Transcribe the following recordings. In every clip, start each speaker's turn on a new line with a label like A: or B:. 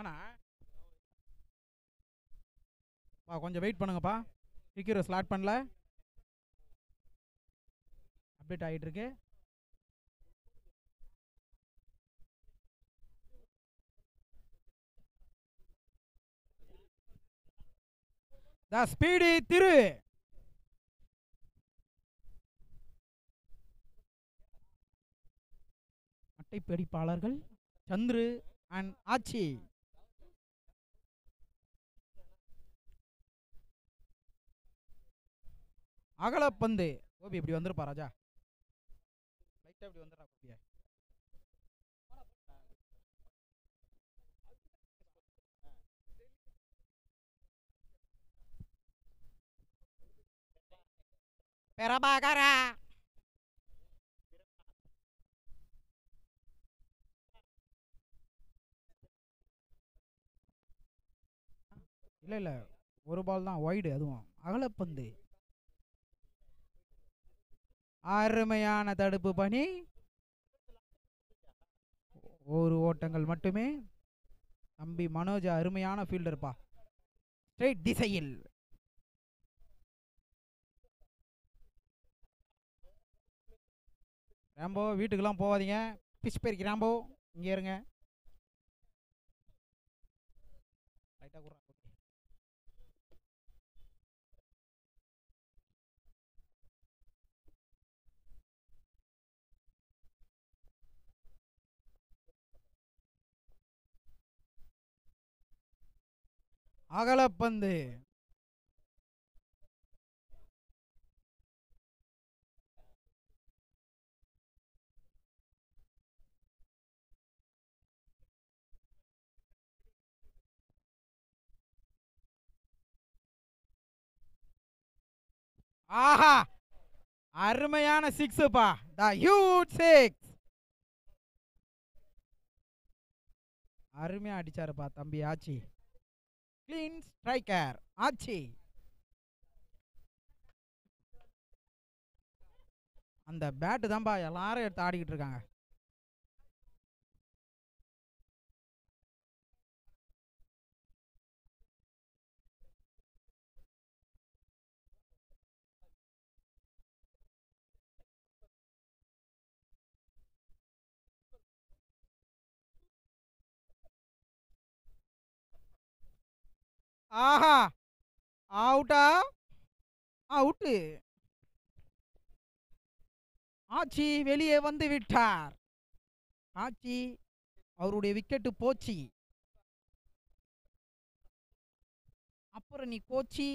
A: ஆனா கொஞ்சம் வெயிட் பண்ணுங்கப்பா. சீக்கிரம் ஸ்லாட் பண்ணல. அப்டேட் ஆகிட்டு இருக்கு த ஸ்பீடி திரு. அட்டை பிடிப்பாளர்கள் சந்துரு அண்ட் ஆச்சி. அகலப்பந்து. கோபி இப்படி வந்துருப்பா ராஜா. லைட்டா இப்படி வந்துடுறா இல்ல இல்ல. ஒரு பால் தான் ஒய்டு அதுவும். அகலப்பந்து. அருமையான தடுப்பு பணி. ஒரு ஓட்டங்கள் மட்டுமே. தம்பி மனோஜ் அருமையான ஃபீல்டர்ப்பா. ஸ்ட்ரைட் திசையில். ராம்போ வீட்டுக்கெல்லாம் போகாதீங்க. பிச் பெருக்கு ராம்போ இங்கே இருங்க. அகலப்பந்து. ஆஹா! அருமையான சிக்ஸுப்பா. த ஹியூட் சிக்ஸ். அருமையா அடிச்சாருப்பா தம்பி ஆச்சி. கிளீன் ஸ்ட்ரைக்கர் ஆச்சி. அந்த பேட்டு தான்ப்பா எல்லாரும் எடுத்து ஆடிக்கிட்டு இருக்காங்க. ஆஹா அவுட்டா அவுட்டு ஆச்சி வெளியே வந்து விட்டார். ஆச்சி அவருடைய விக்கெட்டு போச்சு. அப்புறம் நீ கோச்சி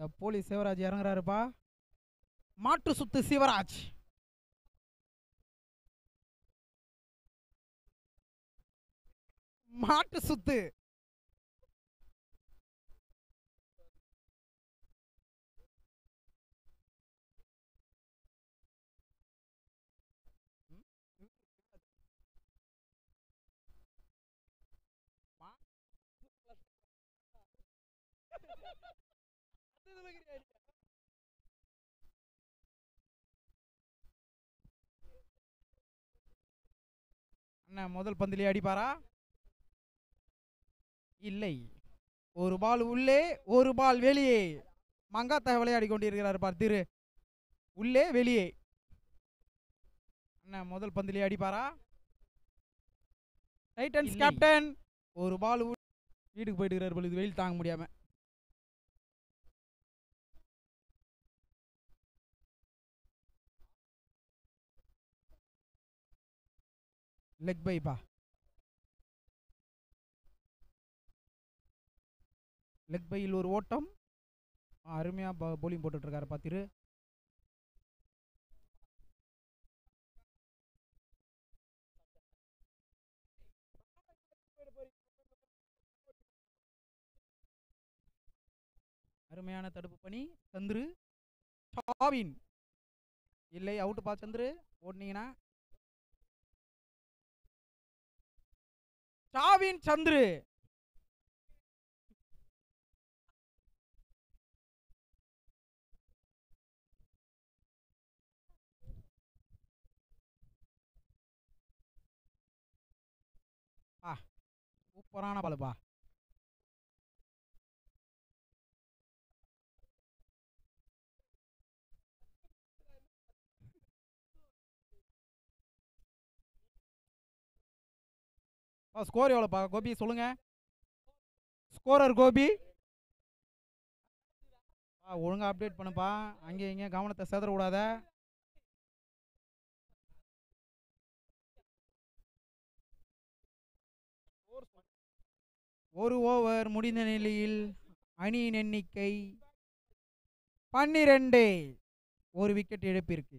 A: இந்த போலீஸ் சிவராஜ் இறங்குறாருப்பா. மாட்டு சுத்து சிவராஜ். மாட்டு சுத்து. அண்ணன் முதல் பந்திலே அடிப்பாரா? இல்லை. ஒரு பால் உள்ளே ஒரு பால் வெளியே. மங்காத்தா விளையாடி கொண்டிருக்கிறார் பார் திரு. உள்ளே வெளியே. அண்ணன் முதல் பந்திலே அடிப்பாரா? டைட்டன்ஸ்
B: இல்லை.
A: கேப்டன் ஒரு பால் வீட்டுக்கு போயிட்டு இருக்கிறார் போல இது வெயில் தாங்க முடியாம. லெக் பைப்பா லெக் பையில் ஒரு ஓட்டம் ஆ, அருமையா போலிங் போட்டுட்டு இருக்காரு பாத்திரு. அருமையான தடுப்பு பணி சந்துரு. சாவின். இல்லை அவுட்டு பா சந்துரு. ஓடுனீங்கன்னா சாவின் சந்துரு. சூப்பரான பழுப்பா ஸ்கோர் எவ்வளோப்பா கோபி சொல்லுங்க. ஸ்கோரர் கோபி. ஆ ஒழுங்கா அப்டேட் பண்ணுப்பா. அங்கே இங்கே கவனத்தை செதற விடாத. ஒரு ஓவர் முடிந்த நிலையில் அணியின் எண்ணிக்கை பன்னிரெண்டு. ஒரு விக்கெட் இழப்பிற்கு.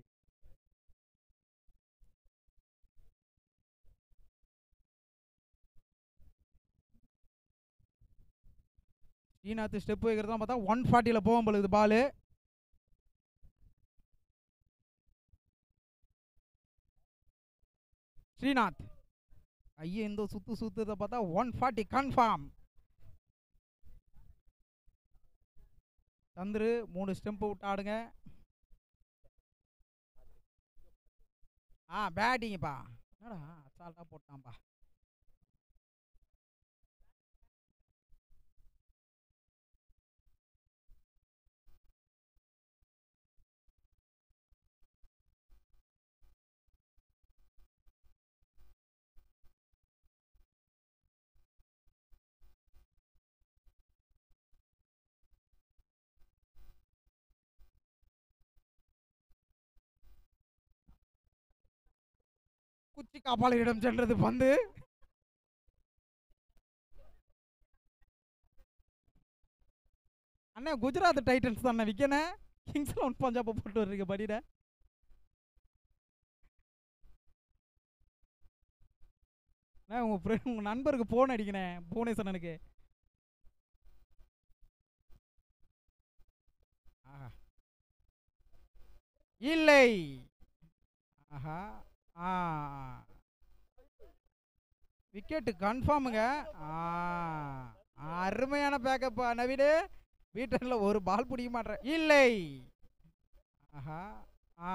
A: ஸ்ரீநாத் ஸ்டெப் வைக்கிறதுலாம் பார்த்தா ஒன் ஃபார்ட்டியில் போகும் பொழுது பாலு. ஸ்ரீநாத். ஐயோ இந்த சுத்து சுத்துறத பார்த்தா ஒன் ஃபார்ட்டி கன்ஃபார்ம் தந்துரு மூணு ஸ்டெம்பு விட்டு ஆடுங்க. ஆ பேட்டிங்கப்பா என்னடா அசால்ட்டாக போட்டான்ப்பா குச்சி காப்பாளரிடம் சென்றது பந்து. அண்ணே குஜராத் டைட்டன்ஸ் தானே விக்கனே? கிங்ஸ் லெவன் பஞ்சாப் போட்டு வர்றீங்க படிட. அண்ணே உங்க ஃப்ரெண்ட் உங்க நண்பருக்கு போன் அடிக்கணே புவனேஸ்வரனுக்கு. ஆஹா. இல்லை. ஆஹா. விக்கெட்டு கன்ஃபார்முங்க ஆ அருமையான பேக்கப்பா நவீனு. வீட்டில் ஒரு பால் பிடிக்க மாட்டேன் இல்லை. ஆஹா ஆ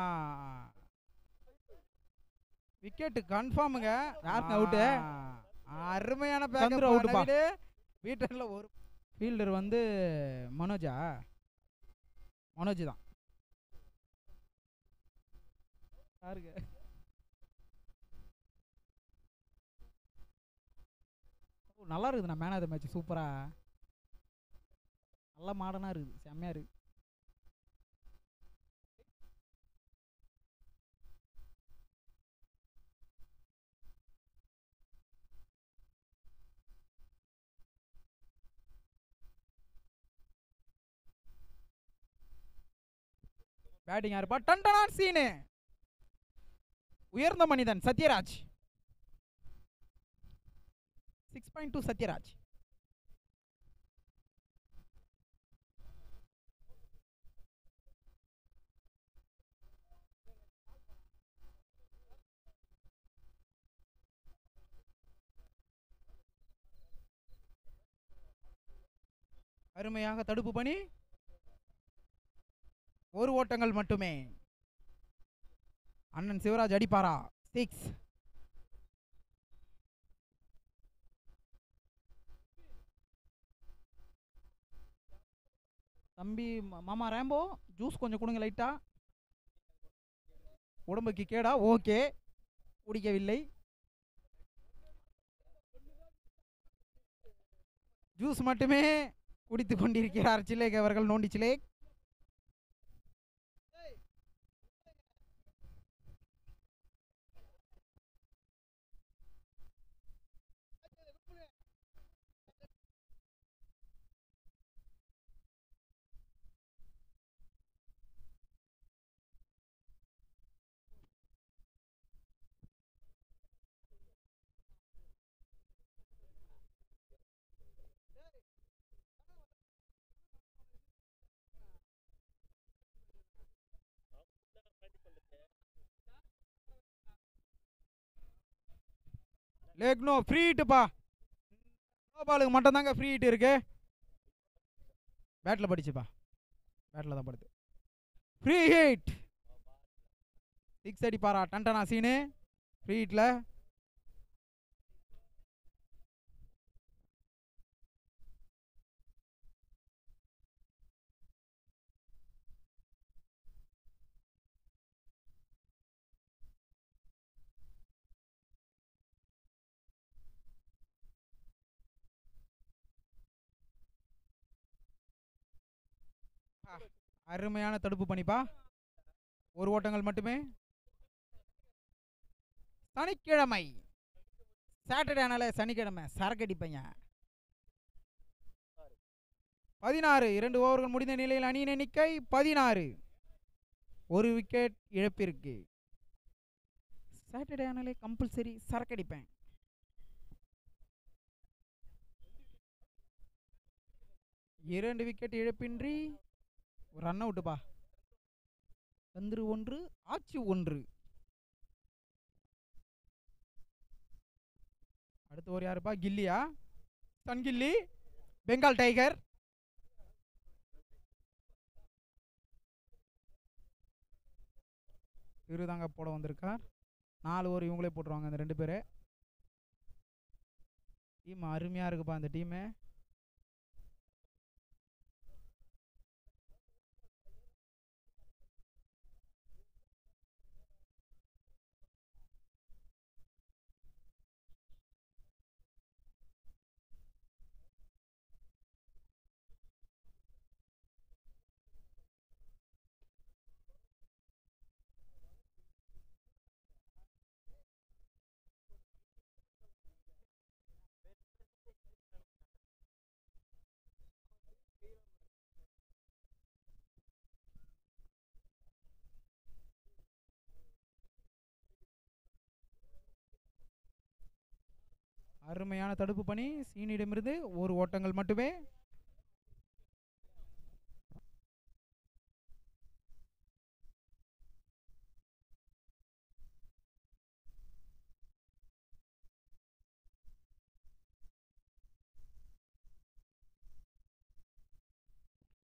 A: விக்கெட்டு கன்ஃபார்முங்க
B: யாருங்க அவுட்டு?
A: அருமையான பேக்கப். நவீனு. வீட்டில் ஒரு ஃபீல்டர் வந்து மனோஜா. மனோஜ் தான் யாருங்க? நல்லா இருக்குதுண்ணா மேன் ஆஃப் த மேட்ச் சூப்பராக நல்ல மாடனாக இருக்குது செம்மையாக இருக்குது. பேட்டிங் யாருப்பா? டண்டனான் சீனு உயர்ந்த மனிதன் Sathyaraj. Six point two Sathyaraj அருமையாக தடுப்பு பணி. ஒரு ஓட்டங்கள் மட்டுமே. அண்ணன் சிவராஜ் அடிப்பாரா? சிக்ஸ் தம்பி மாமா ரேம்போ ஜூஸ் கொஞ்சம் கொடுங்க லைட்டா உடம்புக்கு கேடா? ஓகே. குடிக்கவில்லை. ஜூஸ் மட்டுமே குடித்து கொண்டிருக்கிறார் சிலேக் அவர்கள் நோண்டி சிலேக். லேக் நோ ஃப்ரீ ஹிட்டுப்பா பாலுக்கு மட்டும் தாங்க ஃப்ரீ ஹிட் இருக்கு. பேட்டில் படிச்சுப்பா பேட்டில் தான் படுது ஃப்ரீ ஹிட் சிக்ஸ் அடிப்பாரா டன்டனா சீனு. ஃப்ரீ ஹிட்டில் அருமையான தடுப்பு பணிப்பா? ஒரு ஓட்டங்கள் மட்டுமே. சனிக்கிழமை. சாட்டர்டே ஆனாலே சனிக்கிழமை. சரக்கடிப்பைங்க. பதினாறு. இரண்டு ஓவர்கள் முடிந்த நிலையில் அணியின் எண்ணிக்கை பதினாறு. ஒரு விக்கெட் இழப்பிற்கு. சாட்டர்டே ஆனாலே கம்பல்சரி சரக்கடிப்பேன். இரண்டு விக்கெட் இழப்பின்றி ஒரு ரன் அவுட்டுப்பா சந்திரு ஒன்று ஆட்சி ஒன்று. அடுத்து ஒரு யாருப்பா? கில்லியா? சன் கில்லி பெங்கால் டைகர். இருதாங்க போட வந்திருக்கார். நாலு ஓவர் இவங்களே போட்டுருவாங்க அந்த ரெண்டு பேர். டீம் அருமையாக இருக்குப்பா அந்த டீமு. அருமையான தடுப்பு பணி. சீனியிடமிருந்து ஒரு ஓட்டங்கள் மட்டுமே.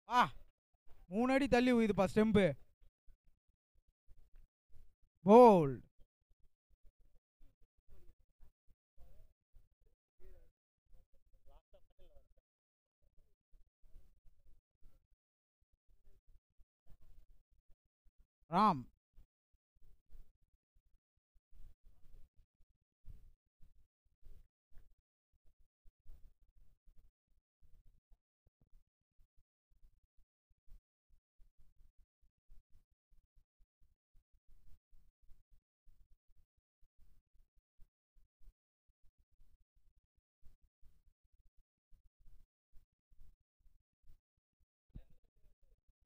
A: ஆ மூணு அடி தள்ளி உயுதுப்பா ஸ்டெம்பு. போல். ராம்.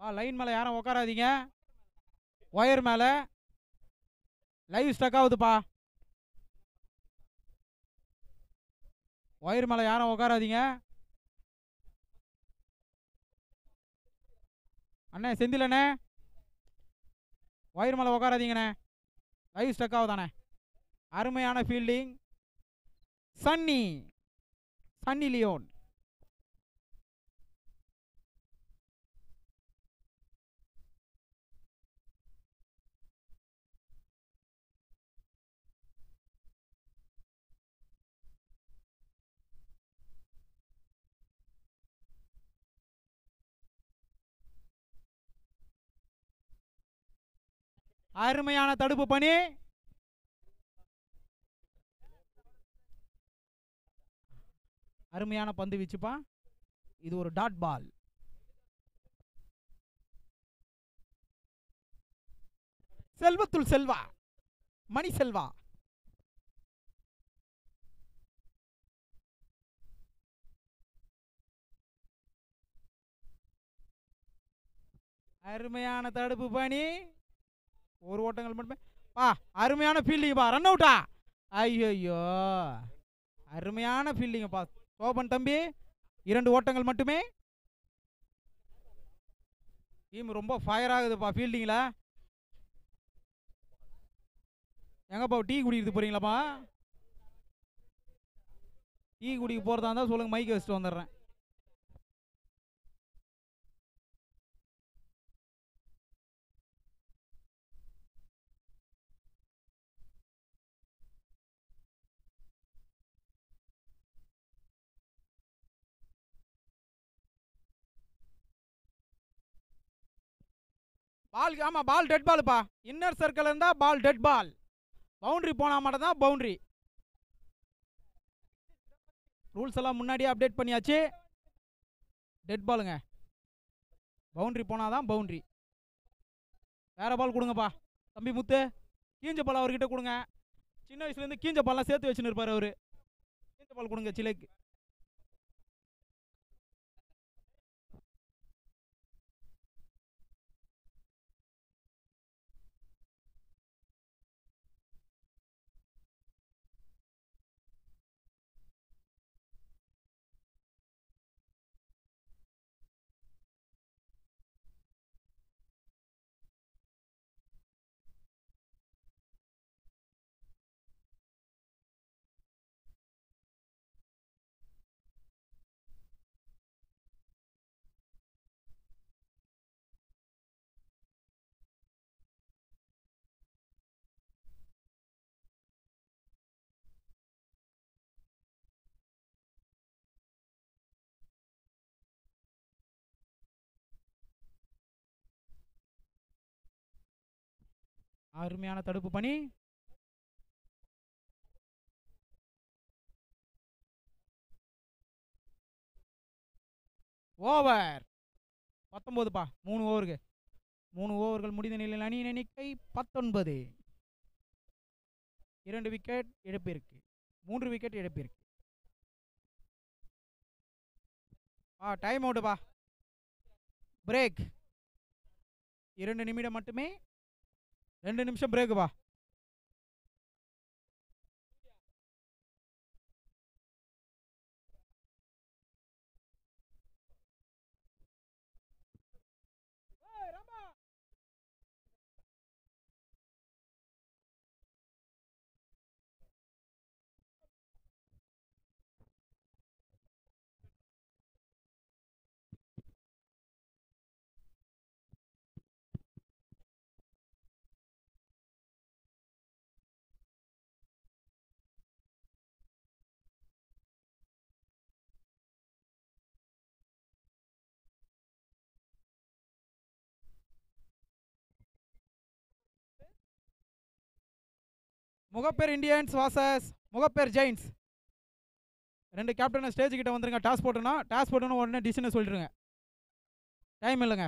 A: ஆ லைன் மேலே யாரும் உட்காராதீங்க ஒயர் மேலே லைவ் ஸ்டக் ஆகுதுப்பா. ஒயர் மேலே யாரும் உட்காராதீங்க அண்ணே செந்தில் அண்ணே. ஒயர் மேலே உட்காராதீங்கண்ணே லைவ் ஸ்டக் ஆகுதாண்ணே. அருமையான ஃபீல்டிங் சன்னி சன்னி லியோன் அருமையான தடுப்பு பணி. அருமையான பந்து வீச்சுப்பா. இது ஒரு டாட் பால் செல்வத்துள் செல்வா மணி செல்வா. அருமையான தடுப்பு பணி. ஒரு ஓட்டங்கள் மட்டுமே. பா அருமையான ஃபீல்டிங் பா ரன் அவுட்டா ஐயோ அருமையான ஃபீல்டிங் பா. சோபன் தம்பி. இரண்டு ஓட்டங்கள் மட்டுமே. டீம் ரொம்ப ஃபயர் ஆகுதுப்பா ஃபீல்டிங்கில் எங்கப்பா டீ குடிக்கிறது போகிறீங்களாப்பா டீ குடிக்க போகிறதா இருந்தால் சொல்லுங்கள் மைக் வச்சுட்டு வந்துடுறேன். பால் ஆமாம் பால் டெட் பாலுப்பா இன்னர் சர்க்கிள் இருந்தால் பால் டெட் பால் பவுண்ட்ரி போனால் மட்டும் தான் பவுண்ட்ரி ரூல்ஸ் எல்லாம் முன்னாடியே அப்டேட் பண்ணியாச்சு. டெட் பாலுங்க பவுண்ட்ரி போனால் தான் பவுண்ட்ரி வேறு பால் கொடுங்கப்பா. தம்பி முத்து கீஞ்ச பால் அவர்கிட்ட கொடுங்க. சின்ன வயசுலேருந்து கீஞ்ச பால்லாம் சேர்த்து வச்சுன்னு இருப்பார் அவர். கீஞ்ச பால் கொடுங்க சிலைக்கு. அருமையான தடுப்பு பணி. ஓவர் பத்தொன்பதுப்பா. மூணு ஓவருக்கு மூணு ஓவர்கள் முடிந்த நிலையில் அணியின் எண்ணிக்கை பத்தொன்பது. இரண்டு விக்கெட் இழப்பிற்கு. மூன்று விக்கெட் இழப்பிற்கு. ஆ டைம் அவுட்டுப்பா பிரேக் இரண்டு நிமிடம் மட்டுமே. ரெண்டு நிமிஷம் பிரேக் வா. Mugappair Indians versus Mugappair Giants. ரெண்டு கேப்டனை ஸ்டேஜ் கிட்ட வந்துருங்க. டாஸ் போட்டோன்னா டாஸ் போட்டோன்னு உடனே டிசிஷனை சொல்லிடுங்க. டைம் இல்லைங்க.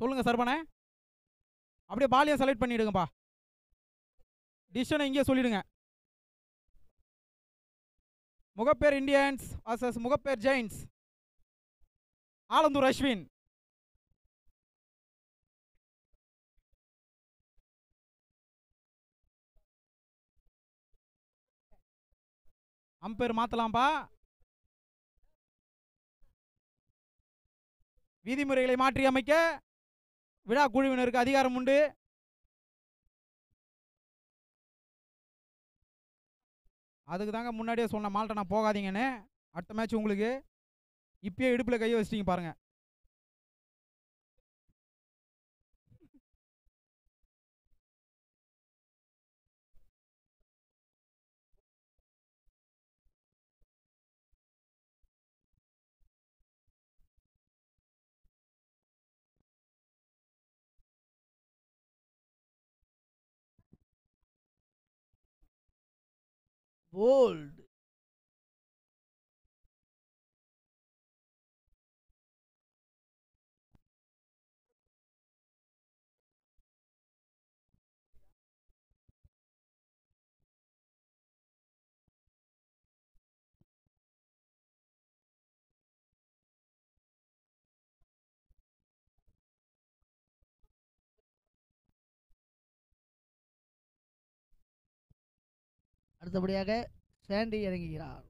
A: சொல்லுங்கள் சர்பனே அப்படியே பாலியை செலக்ட் பண்ணிவிடுங்கப்பா டிசிஷனை இங்கே சொல்லிடுங்க. Mugappair Indians versus Mugappair Giants. Alandur Ashwin. Umpire மாத்தலாம்பா. விதிமுறைகளை மாற்றி அமைக்க விழா குழுவினருக்கு அதிகாரம் உண்டு. அதுக்கு தாங்க முன்னாடியே சொன்ன மால்ட்ட நான் போகாதீங்கன்னு. அடுத்த மேட்ச் உங்களுக்கு. இப்பயே இடுப்பில் கையை வச்சிட்டிங்க பாருங்க.
B: बोल्ड। அடுத்தபடியாக சாண்டி இறங்குகிறார்.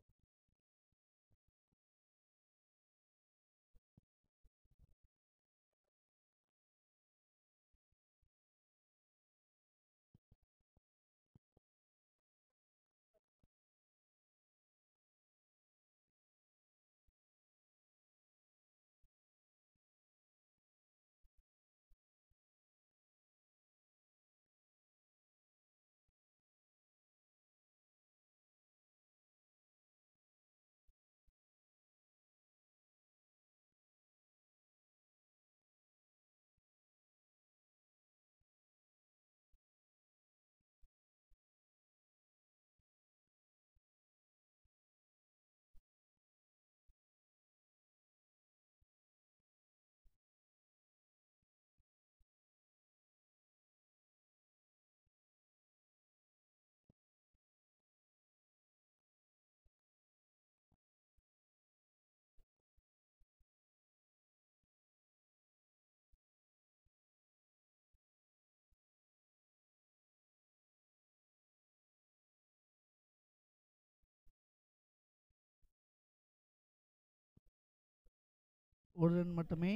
B: ஒரு ரன் மட்டுமே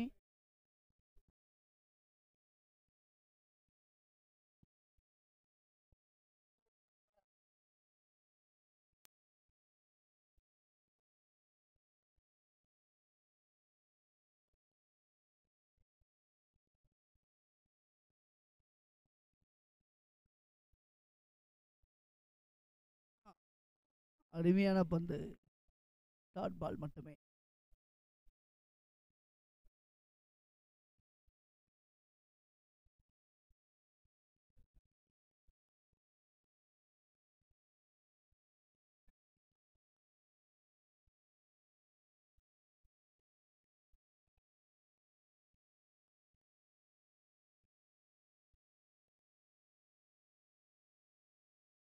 B: அருமையான பந்து டாட் பால் மட்டுமே.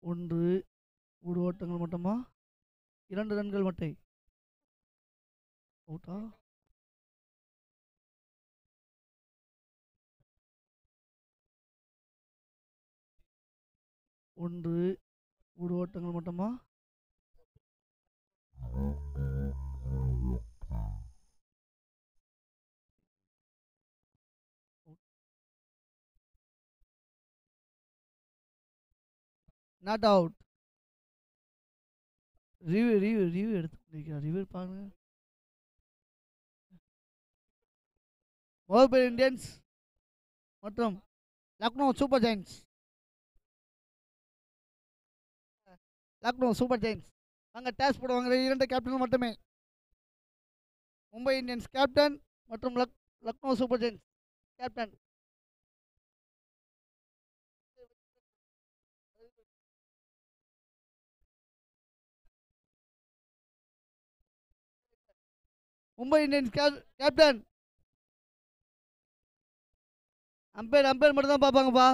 B: ஒன்று ஒரு ஓட்டங்கள் மட்டுமா? இரண்டு ரன்கள் மட்டை. அவுட்டா ஒன்று ஒரு ஓட்டங்கள் மட்டுமா? Not out review review review எடுத்து கொண்டிருக்கிறார் ரிவ்யூ பாருங்க. மோபைல் இந்தியன்ஸ் மற்றும் Lucknow super giants Lucknow super giants அங்கே டேஸ் போடுவாங்க. இரண்டு கேப்டன் மட்டுமே. மும்பை இந்தியன்ஸ் கேப்டன் மற்றும் luck Lucknow super giants captain Mumbai Indians captain. Umpire umpire மட்டும் தான் பார்ப்பாங்கப்பா.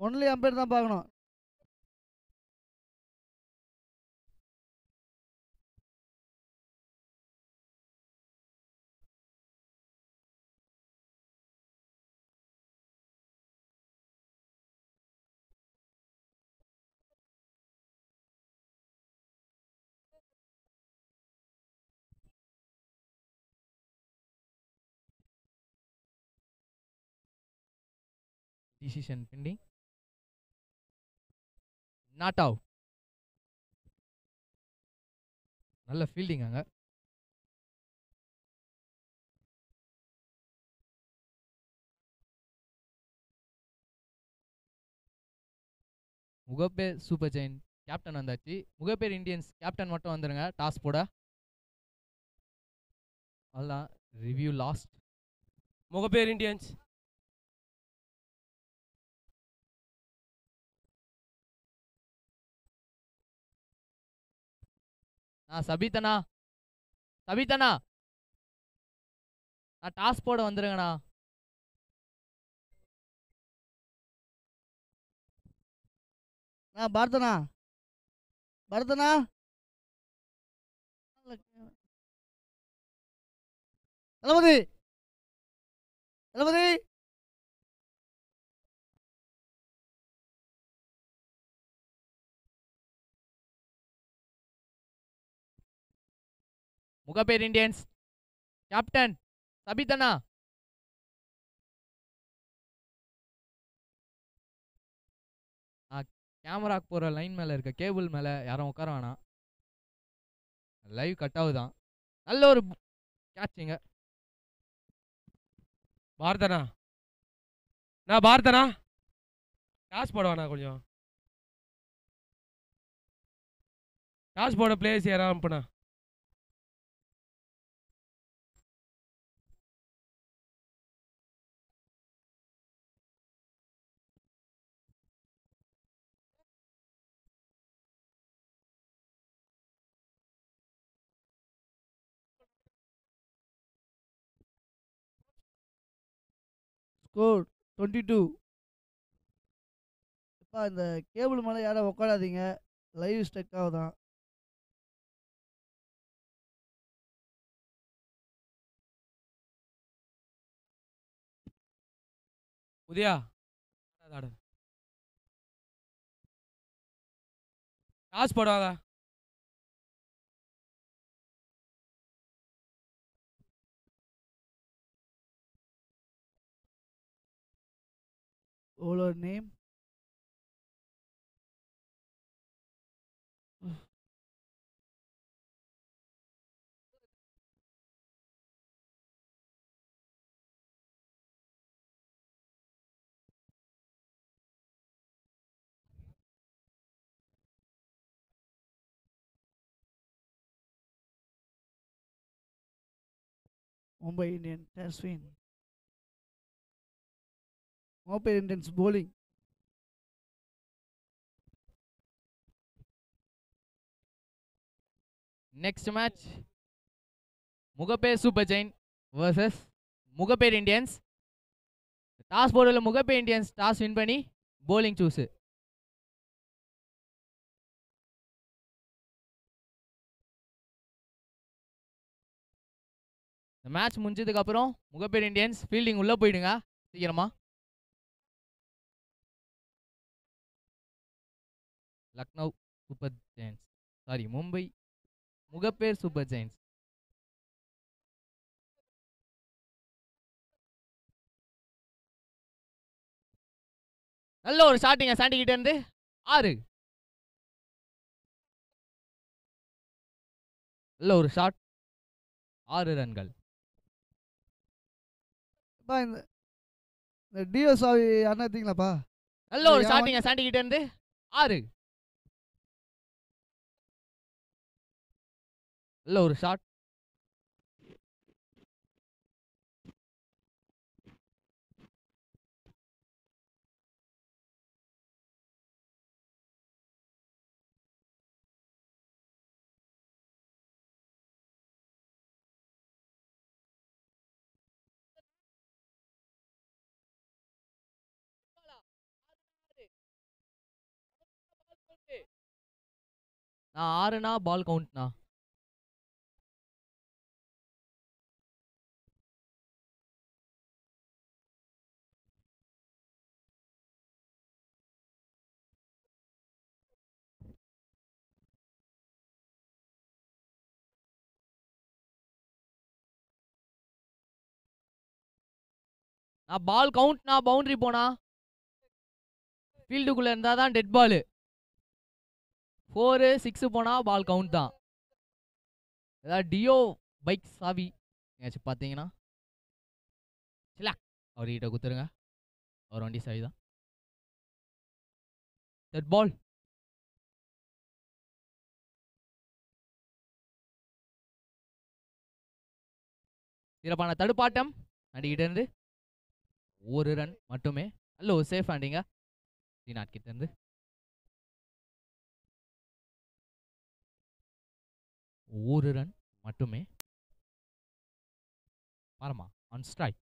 B: ஒன்லி அம்பையர் தான் பார்க்கணும்.
C: Decision pending. Not out. நல்ல ஃபீல்டிங் அங்க. முகப்பேர் சூப்பர் ஜெயின் கேப்டன் வந்தாச்சு. முகப்பேர் இந்தியன்ஸ் கேப்டன் மட்டும் வந்துருங்க. டாஸ் போட. அதான் ரிவ்யூ லாஸ்ட்
D: முகப்பேர் இந்தியன்ஸ்
C: ஆ சபித்தனா? சபித்தனா? நான் டாஸ் போட வந்துருங்கண்ணா.
B: ஆ பரதனா? பரதனா? தளபதி! தளபதி!
C: முகப்பேர் இண்டியன்ஸ் கேப்டன் சபிதனா கேமராக்கு போகிற லைன் மேலே இருக்க கேபிள் மேலே யாரும் உட்கார வேணாம். லைவ் கட் ஆகுதான். நல்ல ஒரு கேட்சிங்க
D: பார்த்தனா நான் பாரதனா? டாஸ் போடவாண்ணா கொஞ்சம். டாஸ் போட பிளேஸ் யாராவது அனுப்புண்ணா
B: ஸ்கோர் டுவெண்ட்டி டூ இப்போ இந்த கேபிள் மேலே யாரும் உட்காராதீங்க லைவ் ஸ்டெக் ஆகுதான்.
D: உதயா காசு போடாதா
B: bowler name. Mumbai Indian test win. Mumbai Indians bowling
C: next match Mugappair super giant versus Mugappair Indians toss போர்டில் முகப்பேர் இந்தியன்ஸ் டாஸ் வின் பண்ணி போலிங் சூஸு இந்த மேட்ச் முடிஞ்சதுக்கு அப்புறம் முகப்பேர் இந்தியன்ஸ் ஃபீல்டிங் உள்ளே போயிடுங்க. சீக்கிரமா. Lucknow super giants sorry Mumbai Mugappair super giants நல்ல ஒரு ஷாட்டிங்க சாண்டி கிட்ட இருந்து. ஆறு. நல்ல ஒரு ஷாட். ஆறு ரன்கள்.
B: இந்த யாருன்னா எடுத்தீங்களாப்பா?
C: நல்ல ஒரு ஷாட்டிங்க சாண்டி கிட்ட இருந்து. ஆறு. நல்ல ஒரு ஷாட் நான் ஆறுனா பால் கவுண்ட்னா நான் பால் கவுண்ட்னா பவுண்டரி போனா? ஃபீல்டுக்குள்ளே இருந்தால் தான் டெட் பாலு ஃபோரு சிக்ஸு போனால் பால் கவுண்ட் தான். ஏதாவது டியோ பைக் சாவி ஏதாச்சும் பார்த்தீங்கன்னா? சிலா அவர்கிட்ட குத்துருங்க அவர் வண்டி சாவி தான். டெட் பால் சிறப்பான தடுப்பாட்டம். அடிக்கிட்ட ஒரு ரன் மட்டுமே. நல்ல ஒரு சேஃப் ஆண்டிங்க. ஸ்ரீநாத் கிட்ட இருந்து ஒரு ரன் மட்டுமே. பாருமா ஆன் ஸ்ட்ரைக்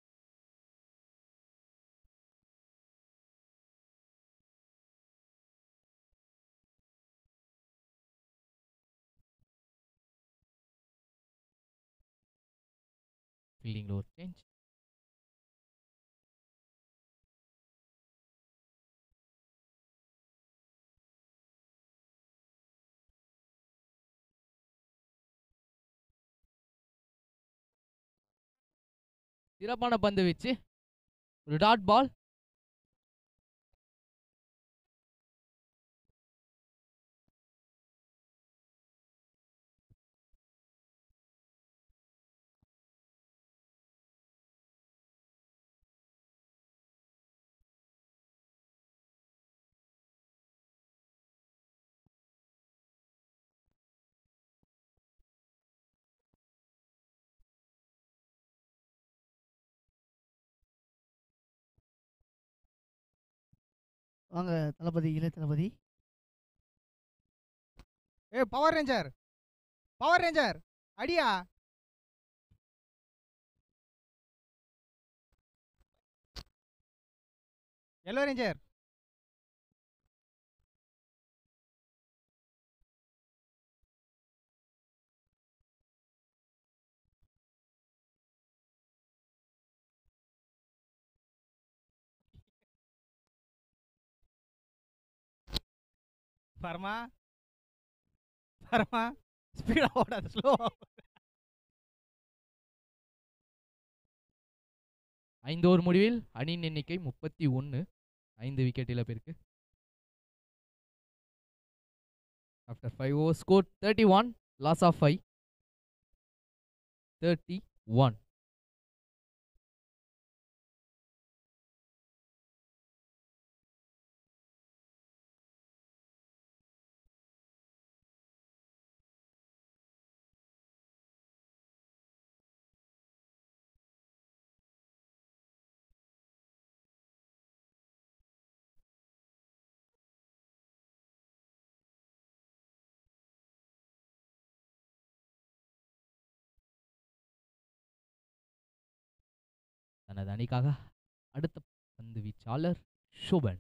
C: ஃபீல்டிங்கில் ஒரு சேஞ்ச் சிறப்பான பந்து வச்சு. ஒரு டாட் பால்
B: வாங்க தளபதி இளைய தளபதி.
A: ஏ பவர் ரேஞ்சர் பவர் ரேஞ்சர் அடியா. எல்லோ ரேஞ்சர் பரமா? பரமா ஸ்பீடா ஓடாத ஸ்லோ
C: ஐந்தோர் முடிவில் அணியின் எண்ணிக்கை முப்பத்தி ஒன்று ஐந்து விக்கெட் இழப்பிற்கு. After five over score thirty one loss of five thirty one அணிக்காக அடுத்த பந்து வீச்சாளர் சுபன்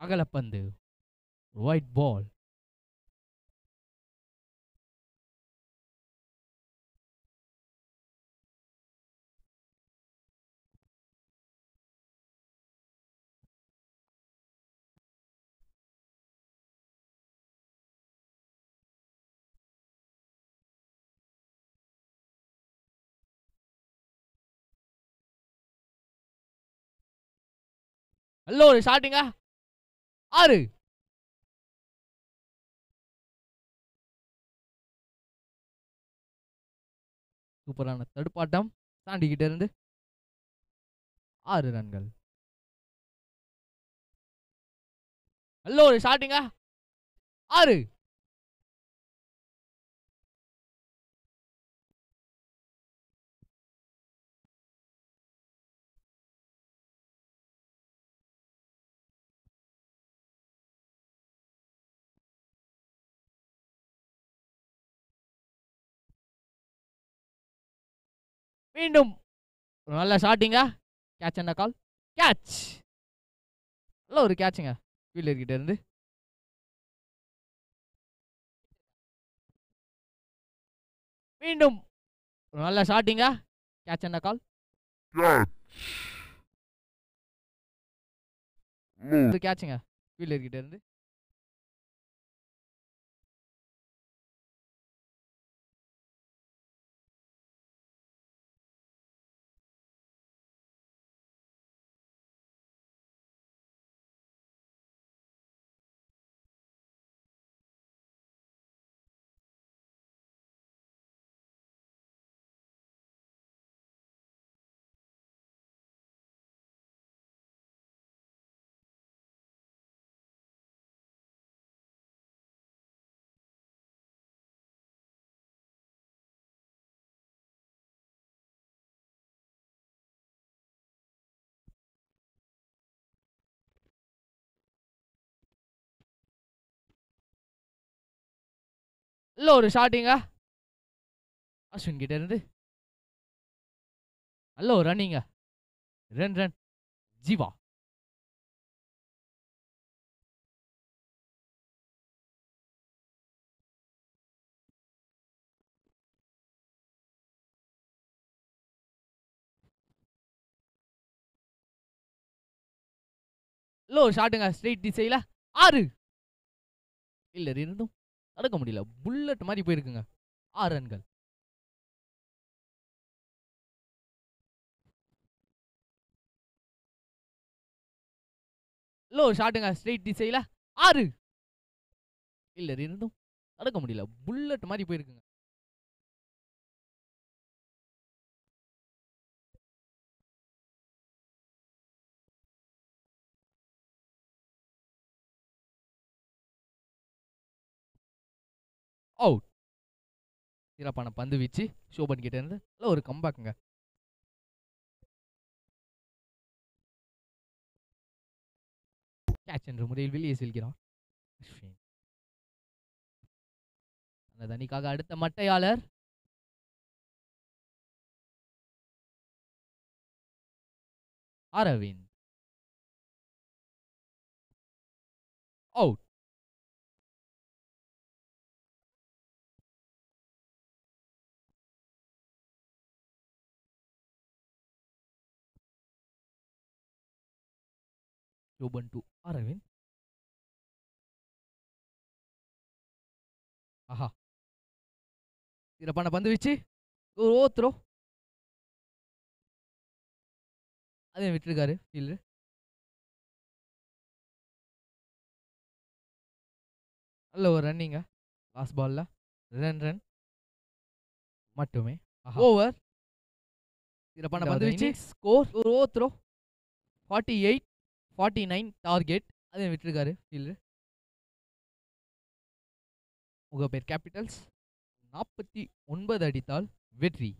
C: அகலப்பந்து ஒயிட் பால் ஹலோ ஒரு ஆறு. சூப்பரான தடுப்பாட்டம். தாண்டிக்கிட்டே இருந்து ஆறு ரன்கள். நல்ல ஒரு ஷாட்டிங்க ஆறு. மீண்டும் ஒரு நல்ல ஷாட்டிங்க கேட்ச் என்ன கால் கேட்ச் நல்ல ஒரு கேட்சுங்க ஃபீல்டர் கிட்ட இருந்து. மீண்டும் ஒரு நல்ல ஷாட்டிங்க கேட்ச் என்ன கால் ஒரு கேட்சுங்க ஃபீல்டர் கிட்ட இருந்து. இல்லை ஒரு ஷாட்டிங்க அஸ்வின் கிட்ட இருந்து. நல்ல ஒரு ரன்னிங்க ரன் ரன். ஜீவா. இல்ல ஒரு ஷாட்டுங்க ஸ்ட்ரெயிட் திசையில? ஆறு. இல்லை இருந்தும் தடுக்க முடியல. புல்லட் மாதிரி போயிருக்குங்க. ஆறு ரன்கள் லோ ஷாட்டுங்க. ஸ்ட்ரெயிட் திசையில் ஆறு. இல்லை இருந்தும் தடுக்க முடியல. புல்லட் மாதிரி போயிருக்குங்க. அவுட் சிறப்பான பந்து வீச்சு. ஷோபன் கிட்ட இருந்து நல்ல ஒரு கம்பாக்குங்க கேட்ச் என்ற முறையில் வெளியே செல்கிறான். அஸ்வின். அந்த தனிக்காக அடுத்த மட்டையாளர். அரவிந்த். அவுட் டு அரவிந்த் ஆஹா சிறப்பான பந்து வீச்சு ஒரு ஓத்ரோ அதையும் விட்டுருக்காரு ஃபீல்டு நல்ல ஒரு ரன்னிங்க லாஸ்ட் பால்ல ரன் ரன் மட்டுமே ஓவர் சிறப்பான பந்து வீச்சு ஸ்கோர் ஒரு ஓத்ரோ forty eight forty nine target அதையும் விட்டுருக்காரு ஃபீல்டு உங்கள் பேர் கேபிட்டல்ஸ் நாற்பத்தி ஒன்பது அடித்தால் வெற்றி.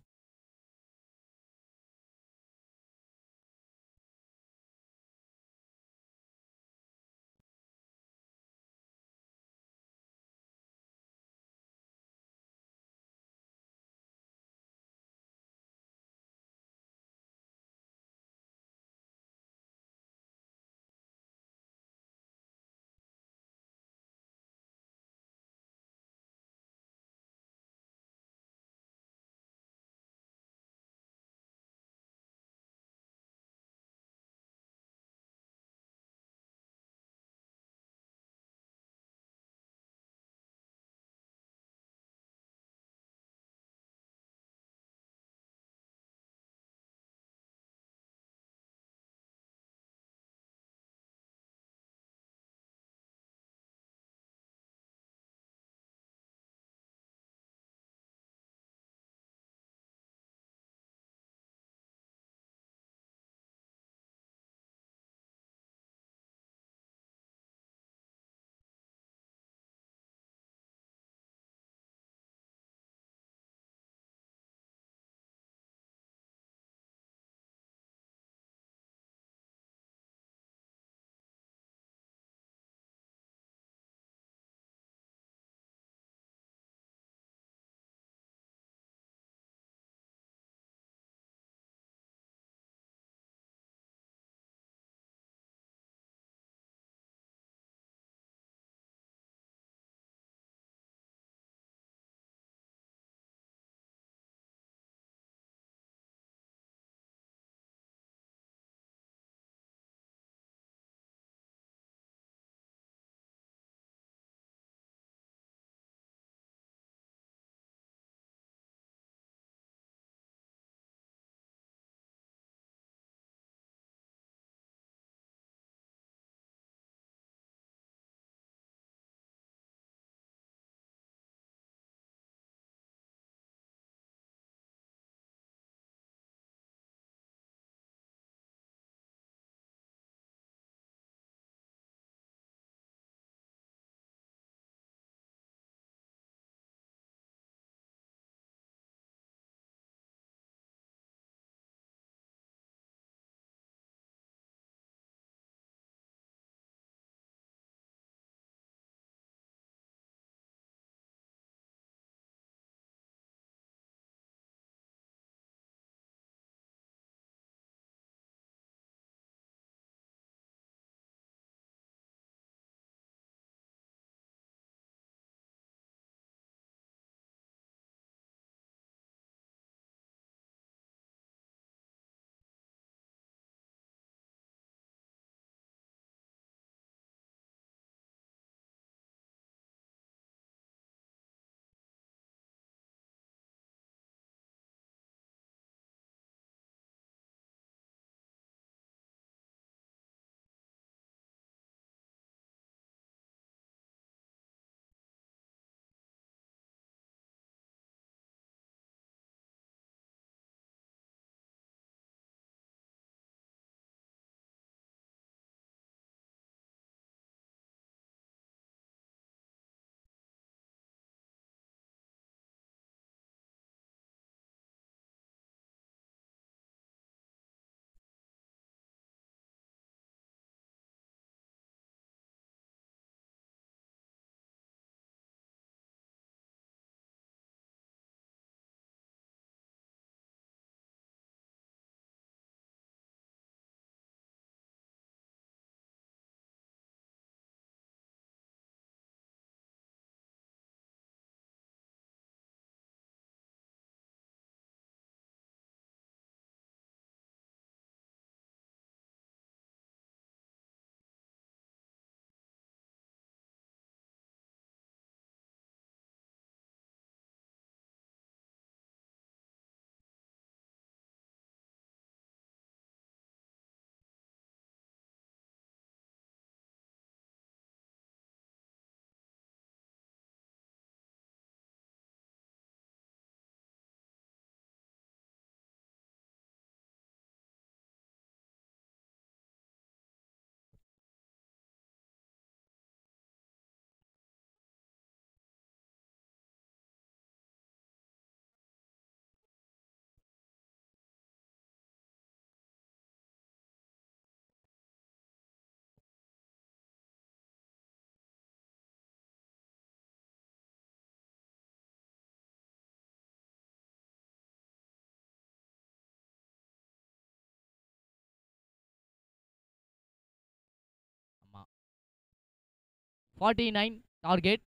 C: ஃபார்ட்டி நைன் டார்கெட்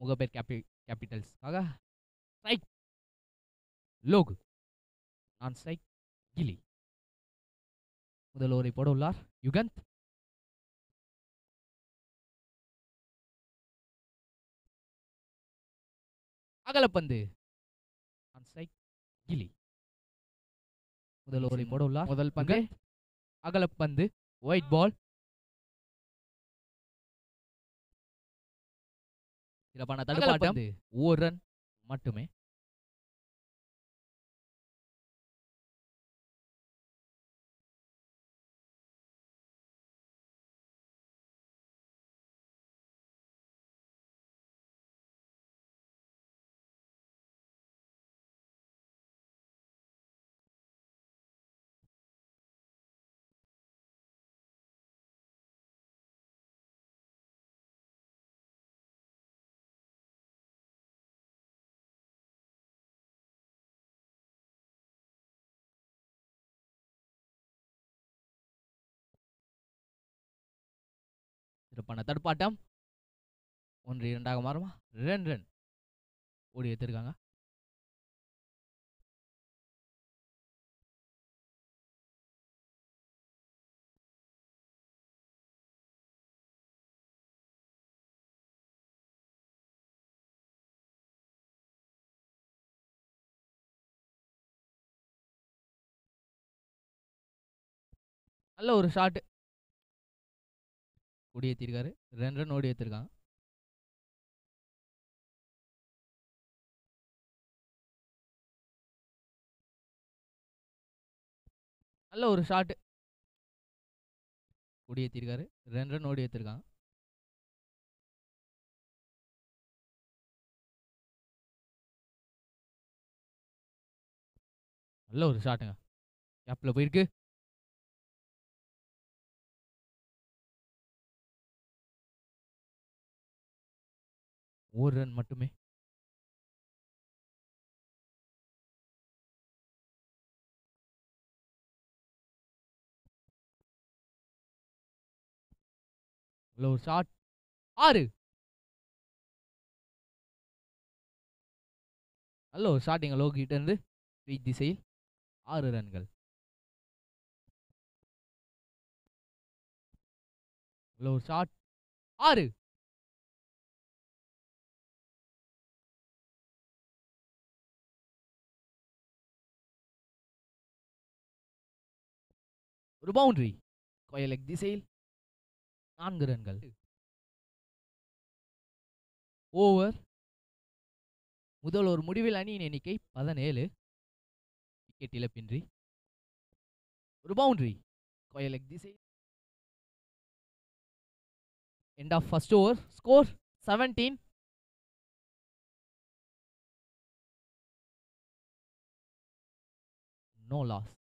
C: முகப்பேர் கேபி கேபிட்டல்ஸ்க்காக ஸ்ட்ரைக் லோகு நான் ஸ்ட்ரைக் கிலி முதல் ஓரை போட உள்ளார் யுகந்த் அகலப்பந்து. நான் ஸ்ட்ரைக் கிலி முதல் ஓரை போட உள்ளார் முதல் பந்து அகலப்பந்து. ஒயிட் பால் சிறப்பான தடுப்பாட்டம். ஒரு ரன் மட்டுமே. பண்ண தடுப்பாட்டம். ஒன்று இரண்டாக மாறுமா? ரெண்டு ரன் ஓடி எடுத்திருக்காங்க நல்ல ஒரு ஷாட்டு. கொடி ஏற்றிருக்காரு ரெண்டு ரன் ஓடி ஏற்றிருக்காங்க நல்ல ஒரு ஷாட்டு. ஓடி ஏற்றிருக்காரு ரெண்டு ரன் ஓடி ஏற்றிருக்காங்க நல்ல ஒரு ஷாட்டுங்க. கேப்பில் போயிருக்கு. ஒரு ரன் மட்டுமே. நல்ல ஒரு ஷாட். ஆறு. நல்ல ஒரு ஷாட்டிங்க லோகிட்ட இருந்து. ஸ்வீட் திசையில் ஆறு ரன்கள். நல்ல ஒரு ஷாட். ஆறு. ஒரு பவுண்டரி கோயலக் திசையில் நான்கு ரன்கள். ஓவர் முதல் ஒரு முடிவில் அணியின் எண்ணிக்கை பதினேழு. விக்கெட் இழப்பின்றி. ஒரு பவுண்டரி கோயலக் திசை end of first over score seventeen no loss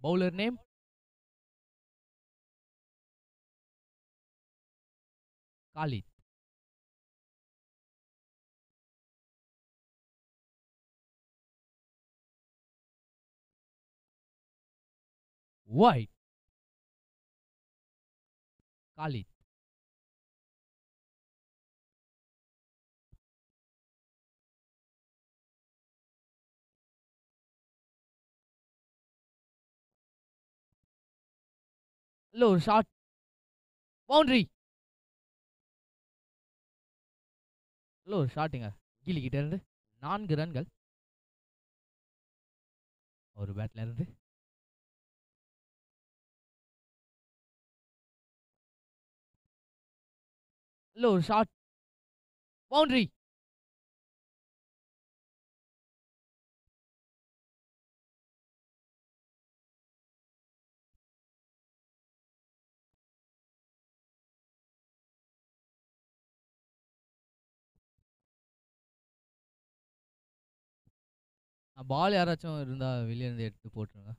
C: bowler name? Khalid. White Khalid நல்ல ஒரு ஷார்ட் பவுண்டரி நல்ல ஒரு ஷாட்டுங்க கீழி கிட்ட இருந்து நான்கு ரன்கள். ஒரு பேட்ல இருந்து. நல்ல ஒரு ஷார்ட் பவுண்டரி பால் யாராச்சும் இருந்தா வெளியே இருந்து எடுத்து போட்டுருங்க.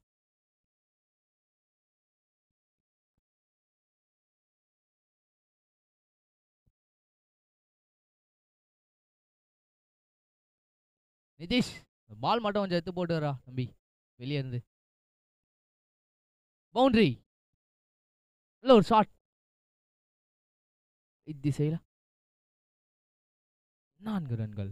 C: நிதிஷ் பால் மட்டும் கொஞ்சம் எடுத்து போட்டு வரா தம்பி. வெளியே இருந்து. பவுண்டரி. இல்லை ஒரு ஷாட் செய்யலாம் நான்கு ரன்கள்.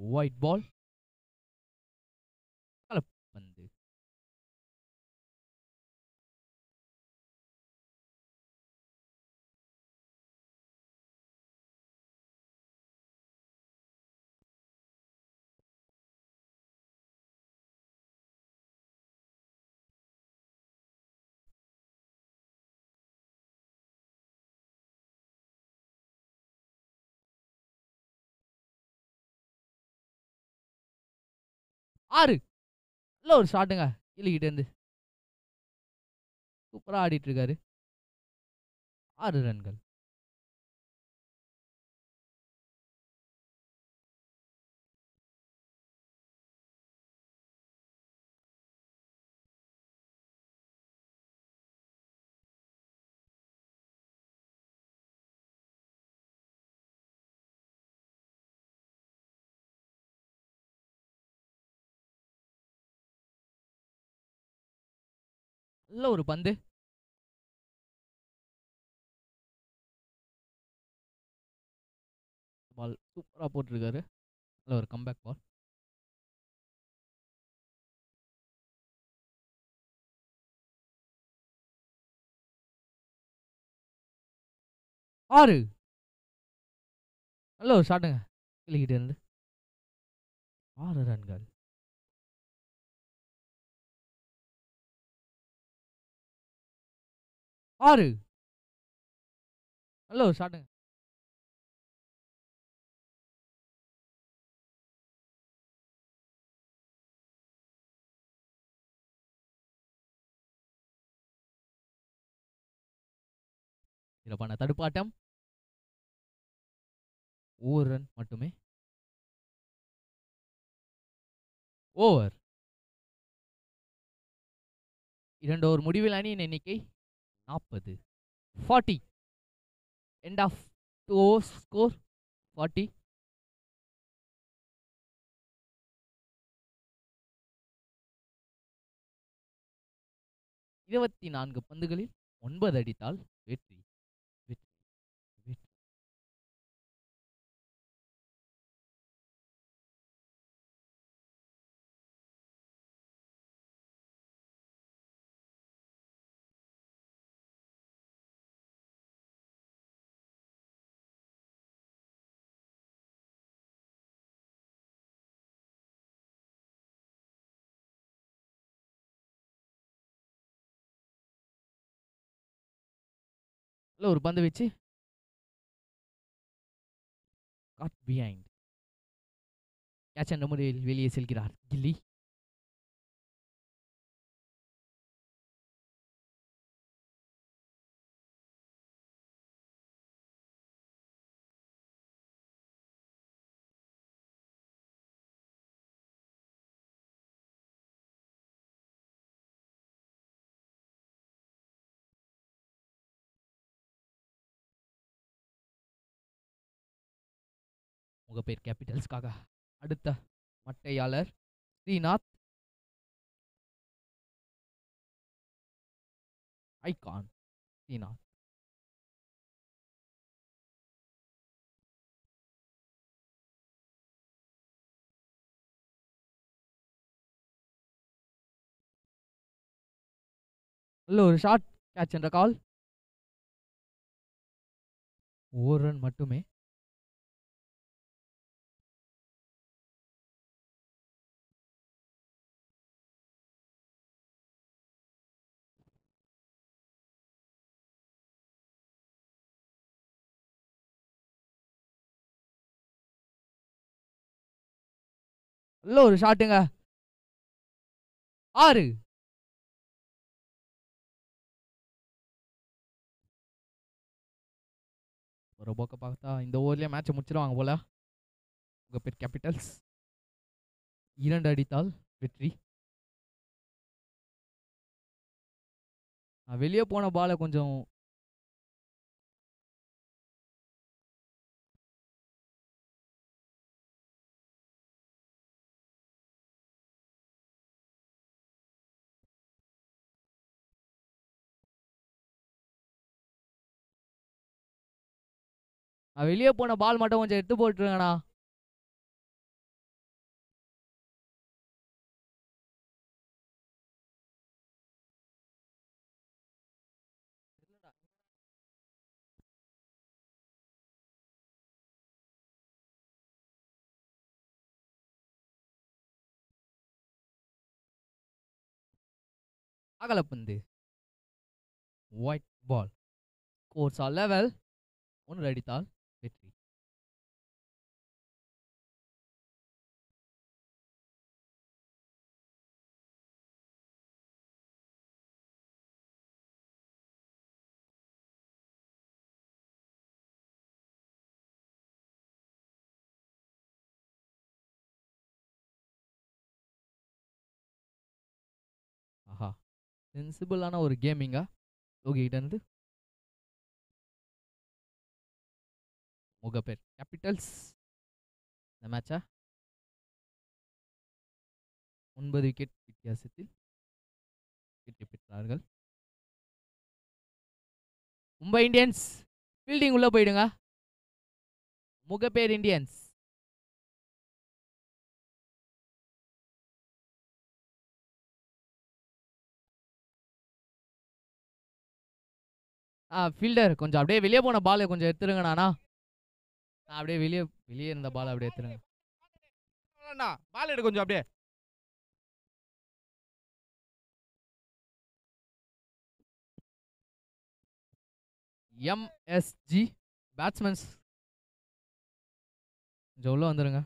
C: ஒயிட் பால் ஆறு. இல்லை ஒரு ஷாட்டுங்க இழுக்கிட்டு இருந்து. சூப்பராக ஆடிட்டு ஆறு ரன்கள். நல்ல ஒரு பந்து. பால் சூப்பராக போட்டிருக்காரு. நல்ல ஒரு கம்பேக் பால் ஆறு. நல்ல ஒரு ஷாட்டுங்க கிளிக்கிட்டு இருந்து. ஆறு ரன்கள். ஆறு. ஹலோ சாட்டுங்க சிறப்பான தடுப்பாட்டம். ஓவர் ரன் மட்டுமே. ஓவர். இரண்டு ஓவர் முடிவில் அணியின் எண்ணிக்கை நாற்பது forty end of two overs score forty இருபத்தி நான்கு பந்துகளில் ஒன்பது அடித்தால் வெற்றி வெற்றி. நல்ல ஒரு பந்து வச்சு காட் பிஹைண்ட் கேட்ச் என்ற முறையில் வெளியே செல்கிறார் கில்லி. முகப்பேர் கேபிட்டல்ஸ்க்காக அடுத்த மட்டையாளர் ஸ்ரீநாத். ஐகான் ஸ்ரீநாத். நல்ல ஒரு ஷார்ட் கேட்ச் என்ற கால். ஒரு ரன் மட்டுமே. நல்ல ஒரு ஷாட்டுங்க. ஆறு. ஒரு போக்க பார்த்தா இந்த ஓவர்லேயே மேட்சை முடிச்சிடுவாங்க போல. உங்கள் பேர் கேபிட்டல்ஸ் இரண்டு அடித்தால் வெற்றி. வெளியே போன பாலை கொஞ்சம் வெளியே போன பால் மட்டும் கொஞ்சம் எடுத்து போட்டுருங்கண்ணா. அகலப்பந்து. White ball scores are level ஒன்று அடித்தால் சென்சிபிளான ஒரு கேமிங்கா? யோகிகிட்ட இருந்து? முகப்பேர். கேபிட்டல்ஸ். இந்த மேட்சா ஒன்பது விக்கெட் வித்தியாசத்தில் வெற்றி பெற்றார்கள். மும்பை இந்தியன்ஸ். ஃபீல்டிங் உள்ளே போயிடுங்க. முகப்பேர் இந்தியன்ஸ். ஃபீல்டர் கொஞ்சம் அப்படியே வெளியே போன பாலை கொஞ்சம் எடுத்துருங்கண்ணா நான். அப்படியே வெளியே வெளியே இருந்த பால் அப்படியே எடுத்துருங்க.
A: பால் எடு கொஞ்சம் அப்படியே.
C: எம்எஸ்ஜி பேட்ஸ்மேன்ஸ் கொஞ்சம் உள்ள வந்துருங்க.